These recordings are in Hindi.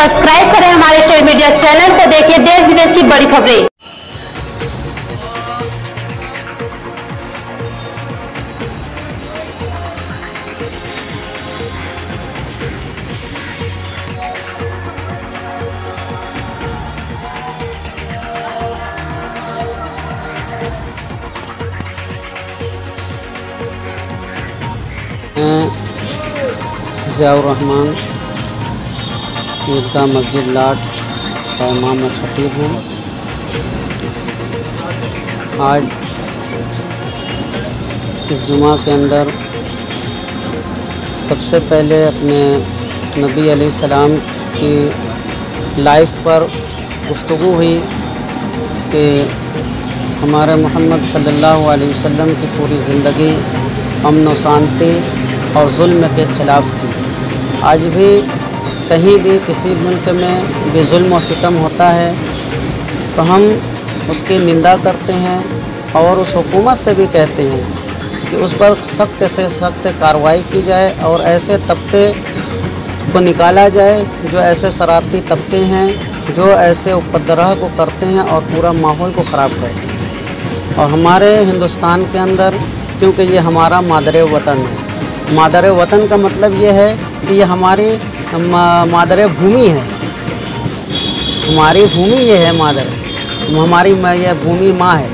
सब्सक्राइब करें हमारे स्टेट मीडिया चैनल को, देखिए देश विदेश की बड़ी खबरें। मैं ज़ियाउर रहमान ईदगाह मस्जिद लाट का इमाम खतीब हूँ। आज इस जुमा के अंदर सबसे पहले अपने नबी सलाम की लाइफ पर गुफ्तगु हुई कि हमारे मोहम्मद सल्लल्लाहु अलैहि वसल्लम की पूरी ज़िंदगी अमन व शांति और जुल्म के ख़िलाफ़ थी। आज भी कहीं भी किसी मुल्क में भी जुल्म व सितम होता है तो हम उसकी निंदा करते हैं और उस हुकूमत से भी कहते हैं कि उस पर सख्त से सख्त कार्रवाई की जाए और ऐसे तबके को निकाला जाए जो ऐसे शरारती तबके हैं, जो ऐसे उपद्रह को करते हैं और पूरा माहौल को ख़राब करते हैं। और हमारे हिंदुस्तान के अंदर, क्योंकि ये हमारा मादर वतन है। मादर वतन का मतलब ये है कि ये हमारी मादर भूमि है। हमारी भूमि ये है मादर हमारी यह भूमि माँ है।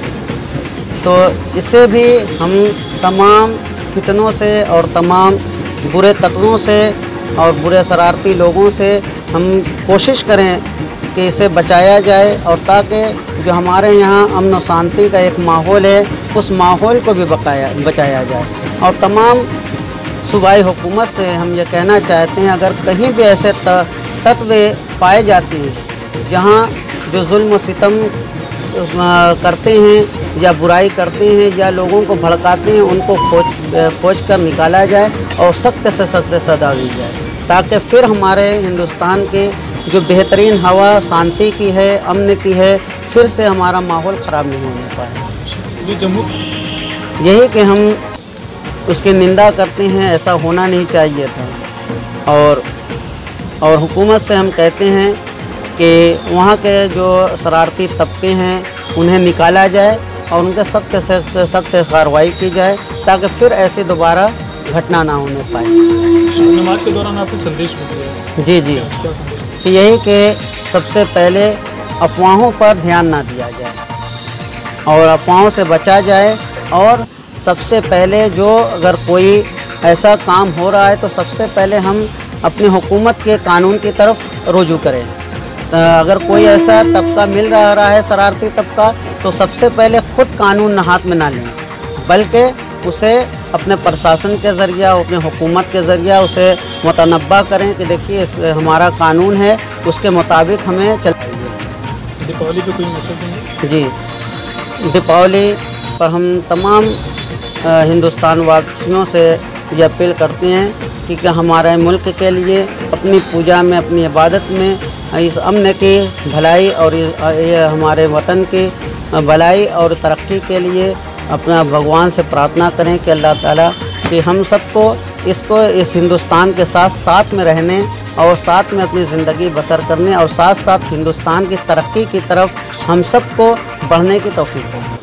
तो इससे भी हम तमाम फितनों से और तमाम बुरे तत्वों से और बुरे शरारती लोगों से हम कोशिश करें कि इसे बचाया जाए और ताकि जो हमारे यहाँ अमन शांति का एक माहौल है, उस माहौल को भी बकाया, बचाया जाए। और तमाम सूबाई हुकूमत से हम ये कहना चाहते हैं अगर कहीं भी ऐसे तत्व पाए जाते हैं जहाँ जो जुल्म सितम करते हैं या बुराई करते हैं या लोगों को भड़काते हैं उनको खोज खोज कर निकाला जाए और सख्त से सख्त सजा दी जाए ताकि फिर हमारे हिंदुस्तान के जो बेहतरीन हवा शांति की है अमन की है फिर से हमारा माहौल ख़राब नहीं होने पाए। यही कि हम उसकी निंदा करते हैं ऐसा होना नहीं चाहिए था। और और हुकूमत से हम कहते हैं कि वहाँ के जो शरारती तबके हैं उन्हें निकाला जाए और उनके सख्त से सख्त कार्रवाई की जाए ताकि फिर ऐसे दोबारा घटना ना होने पाए। नमाज़ के दौरान आपने संदेश जी जी। कि यही कि सबसे पहले अफवाहों पर ध्यान ना दिया जाए और अफवाहों से बचा जाए और सबसे पहले जो अगर कोई ऐसा काम हो रहा है तो सबसे पहले हम अपनी हुकूमत के कानून की तरफ़ रुजू करें। तो अगर कोई ऐसा तबका मिल रहा है शरारती तबका तो सबसे पहले ख़ुद कानून न हाथ में ना लें बल्कि उसे अपने प्रशासन के ज़रिए अपने हुकूमत के ज़रिए उसे मुतनबा करें कि देखिए इस हमारा कानून है उसके मुताबिक हमें चलाइए दीपावली पे कोई मैसेज जी दीपावली पर हम तमाम हिंदुस्तान वासियों से ये अपील करते हैं कि, हमारे मुल्क के लिए अपनी पूजा में अपनी इबादत में इस अमन की भलाई और ये हमारे वतन की भलाई और तरक्की के लिए अपना भगवान से प्रार्थना करें कि अल्लाह ताला कि हम सबको इसको इस हिंदुस्तान के साथ साथ में रहने और साथ में अपनी ज़िंदगी बसर करने और साथ साथ हिंदुस्तान की तरक्की की तरफ़ हम सबको बढ़ने की तोफ़ी हो